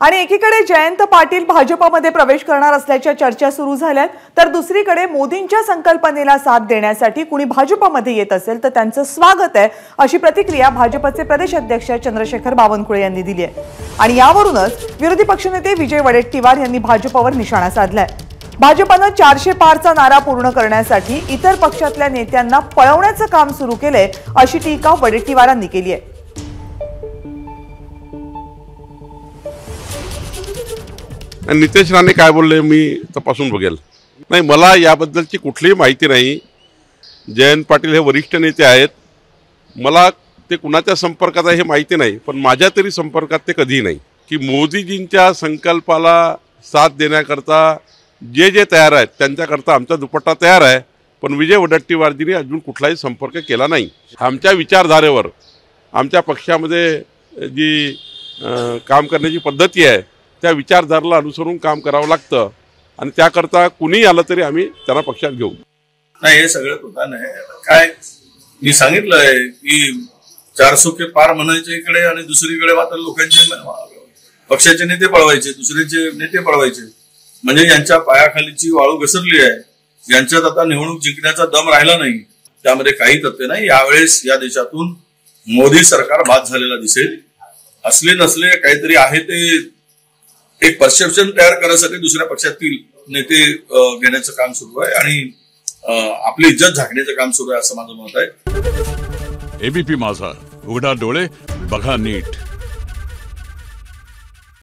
आणि एकीकडे जयंत पाटील भाजपमध्ये प्रवेश करणार असल्याच्या चर्चा सुरू झाल्यात तर दुसरीकडे मोदींच्या संकल्पनेला साथ देण्यासाठी कुणी भाजपमध्ये येत असेल तर त्यांचं स्वागत आहे अशी प्रतिक्रिया भाजपचे प्रदेश अध्यक्ष चंद्रशेखर बावनकुळे यांनी दिली आहे. आणि यावरूनच विरोधी पक्षनेते विजय वडेट्टीवार यांनी भाजपवर निशाणा साधलाय. भाजपनं चारशे पारचा नारा पूर्ण करण्यासाठी इतर पक्षातल्या नेत्यांना पळवण्याचं काम सुरू केलंय अशी टीका वडेट्टीवारांनी केली आहे. आणि नितेश राणे काय बोलले मी तपासून बघेल. नाही मला याबद्दलची कुठलीही माहिती नाही. जयंत पाटील हे वरिष्ठ नेते आहेत. मला ते कुणाच्या संपर्कात आहे हे माहिती नाही पण माझ्या तरी संपर्कात ते कधीही नाही. की मोदीजींच्या संकल्पाला साथ देण्याकरता जे जे तयार आहेत त्यांच्याकरता आमचा दुपट्टा तयार आहे पण विजय वडट्टीवारजींनी अजून कुठलाही संपर्क केला नाही. आमच्या विचारधारेवर आमच्या पक्षामध्ये जी आ, काम करण्याची पद्धती आहे त्या विचारधारेला अनुसरून काम करावं लागतं. आणि त्याकरता कुणीही आलं तरी आम्ही त्यांना पक्षात घेऊ. नाही हे सगळं होता नाही काय मी सांगितलंय की चार सुखे पार म्हणायचे इकडे आणि दुसरीकडे मात्र लोकांचे पक्षाचे नेते पळवायचे दुसऱ्याचे नेते पळवायचे. म्हणजे यांच्या पायाखालीची वाळू घसरली आहे. यांच्यात आता निवडणूक जिंकण्याचा दम राहिला नाही. त्यामध्ये काही तथ्य नाही. यावेळेस या देशातून मोदी सरकार बाद झालेला दिसेल. असले नसले काहीतरी आहे ते एक परसेप्शन तयार करण्यासाठी दुसऱ्या पक्षातील नेते घेण्याचं काम सुरू आहे आणि आपली इज्जत झाकण्याचं काम सुरू आहे असं माझं मत आहे. एबीपी माझा. उघडा डोळे बघा नीट.